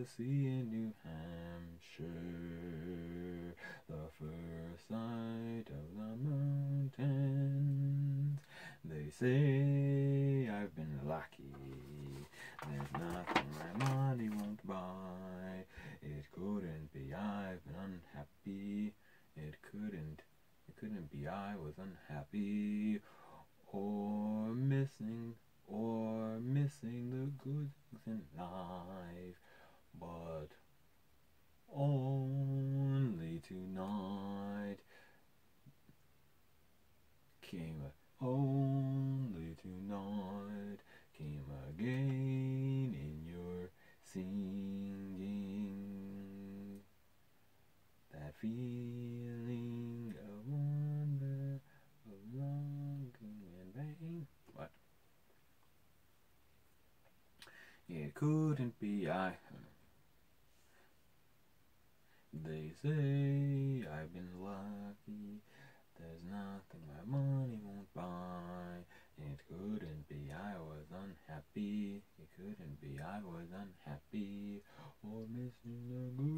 to sea in New Hampshire. The first sight of the mountains, they say came only tonight came again in your singing. That feeling of wonder of longing and pain. What? It couldn't be I. They say I've been It couldn't be, I was unhappy. Or missing a good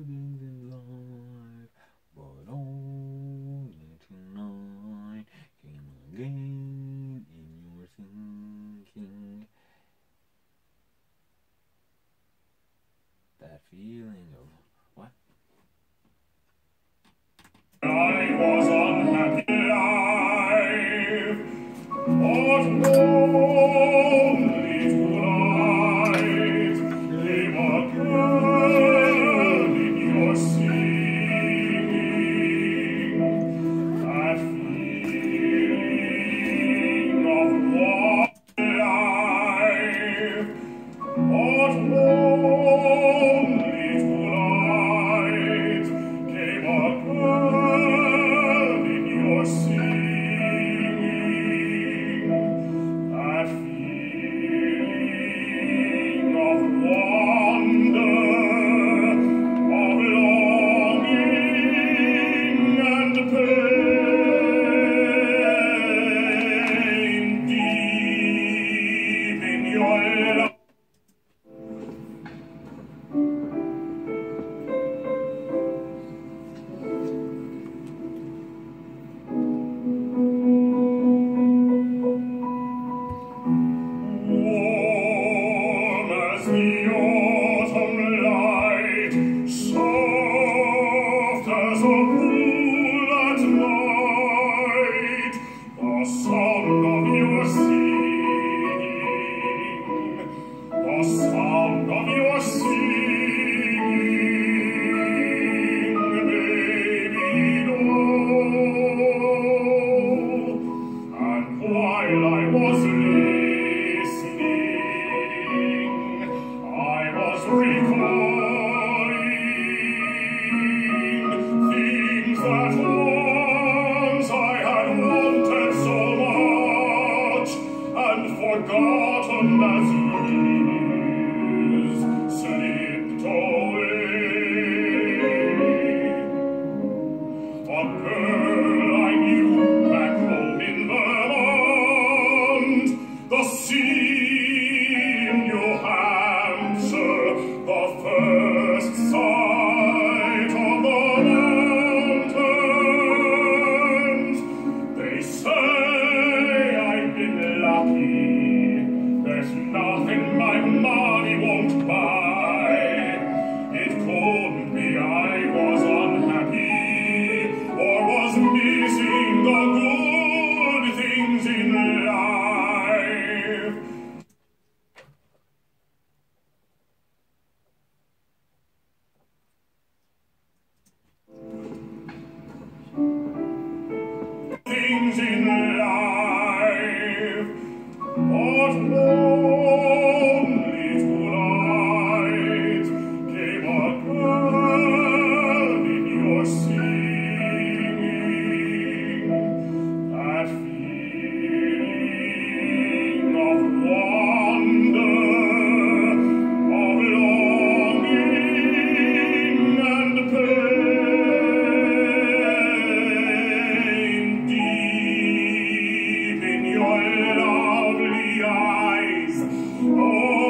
eyes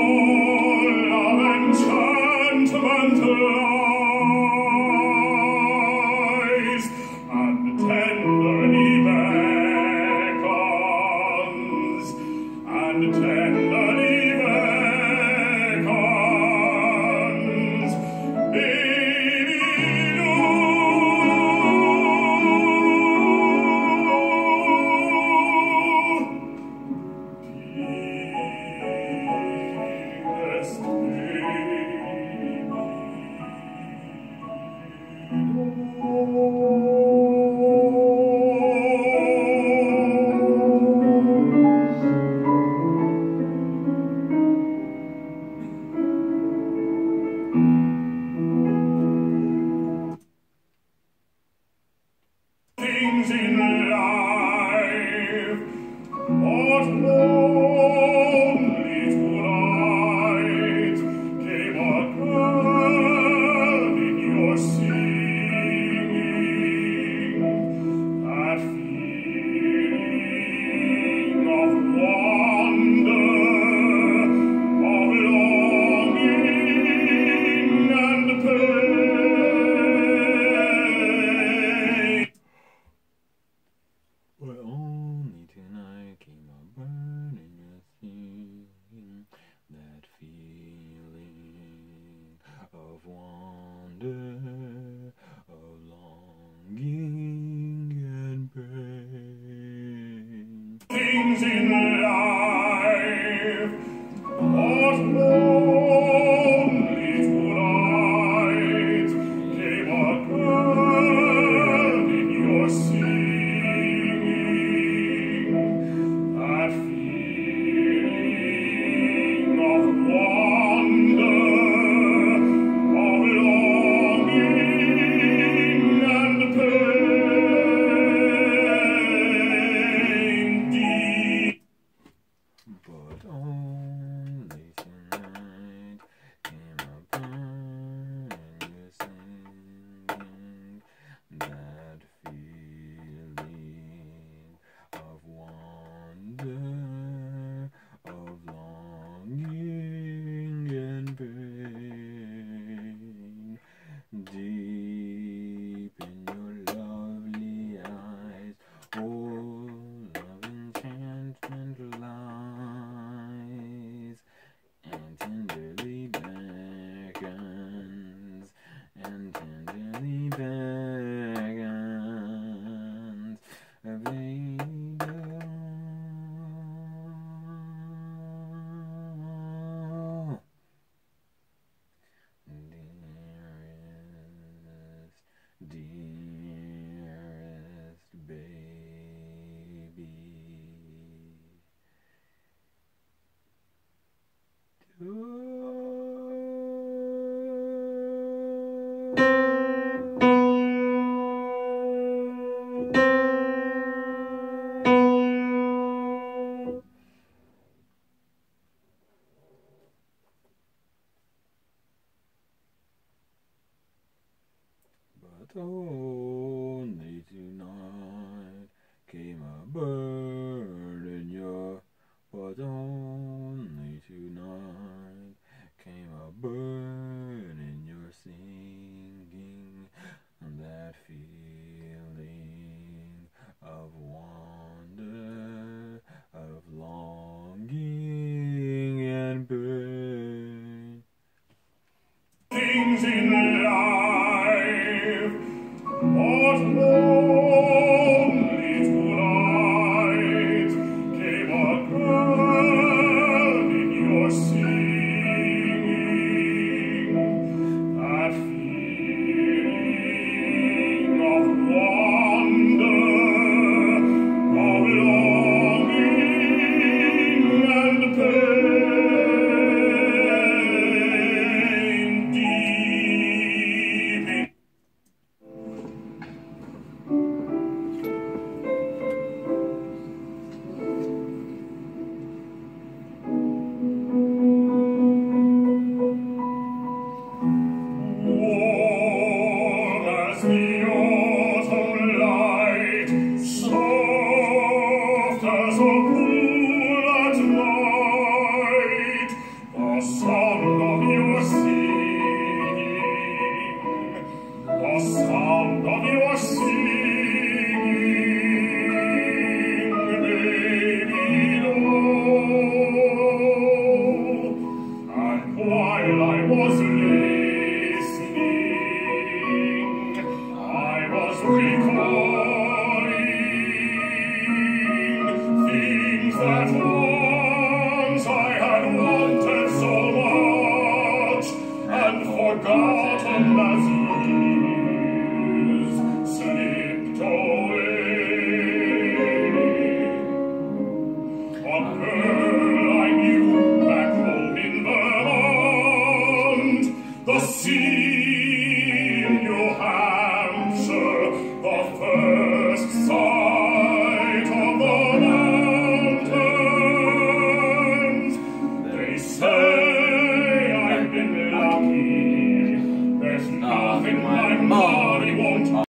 things in life. What more?